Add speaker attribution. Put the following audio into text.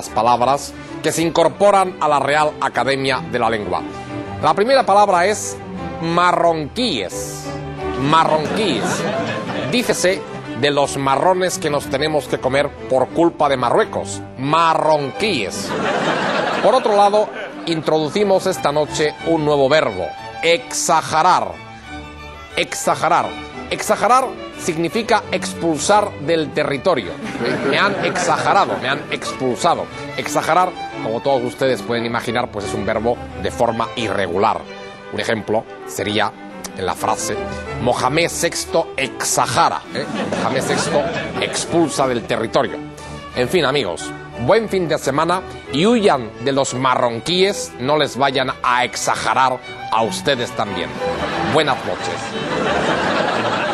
Speaker 1: las palabras que se incorporan a la Real Academia de la Lengua. La primera palabra es marronquíes. Marronquíes. Dícese de los marrones que nos tenemos que comer por culpa de Marruecos. Marronquíes. Por otro lado, introducimos esta noche un nuevo verbo, exagerar. Exagerar. Exagerar significa expulsar del territorio. Me han exagerado, me han expulsado. Exagerar, como todos ustedes pueden imaginar, pues es un verbo de forma irregular. Un ejemplo sería en la frase Mohamed VI exagera. ¿eh? Mohamed VI expulsa del territorio. En fin, amigos, buen fin de semana y huyan de los marronquíes, no les vayan a exagerar a ustedes también. Buenas noches.